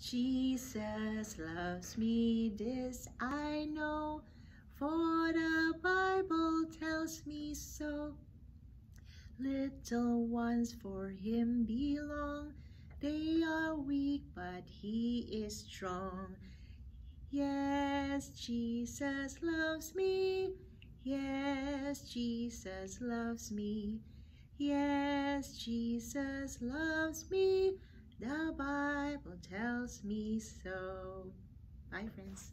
Jesus loves me, this I know, for the Bible tells me so. Little ones for him belong, they are weak, but he is strong. Yes, Jesus loves me. Yes, Jesus loves me. Yes, Jesus loves me. The Bible tells me so. Bye, friends.